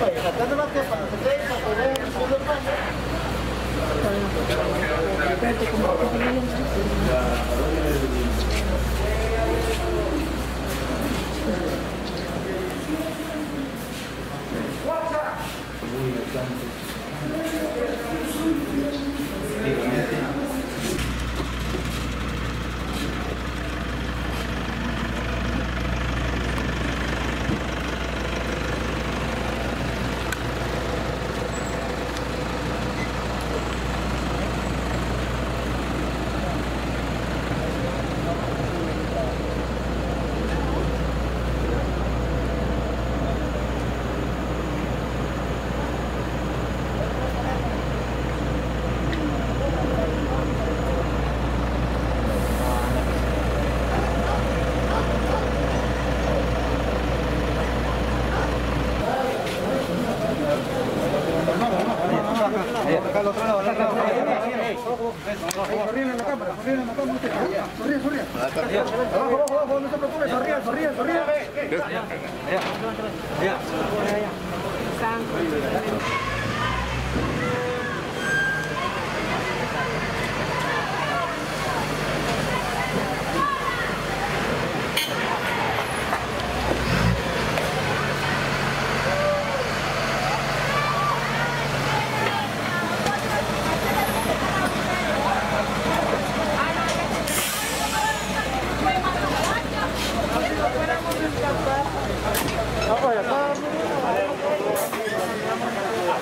Watch out! Acá al otro lado, en la cámara, corriendo en la cámara. Sonríe, Abajo, abajo, abajo, no te preocupes, sonríe, sonríe,